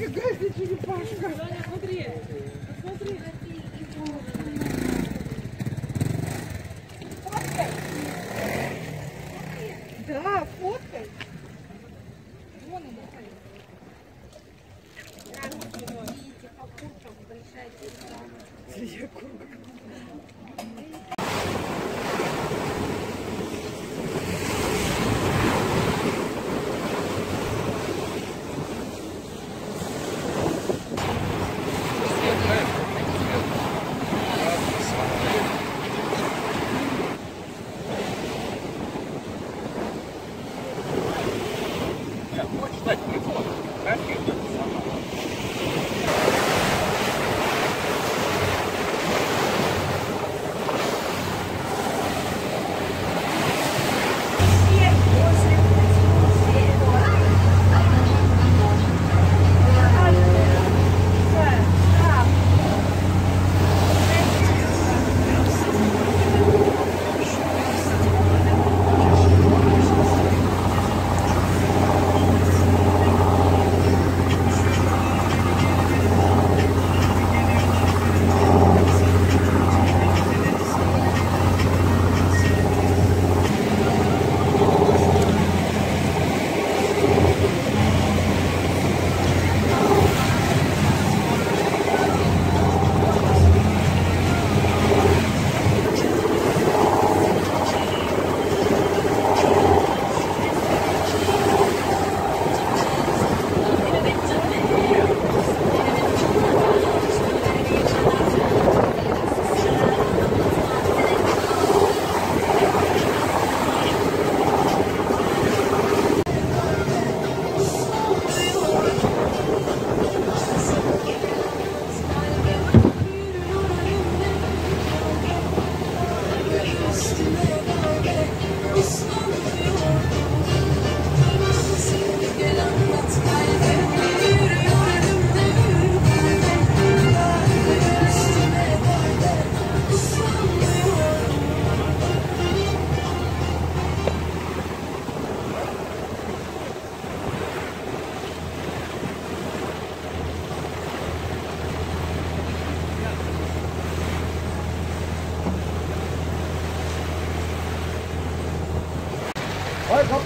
Нифига себе черепашка. Саня, смотри. Посмотри. Да, фоткай.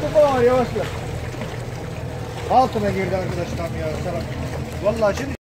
topa var yavaş yavaş. Altına girdi arkadaş tam ya. Vallahi şimdi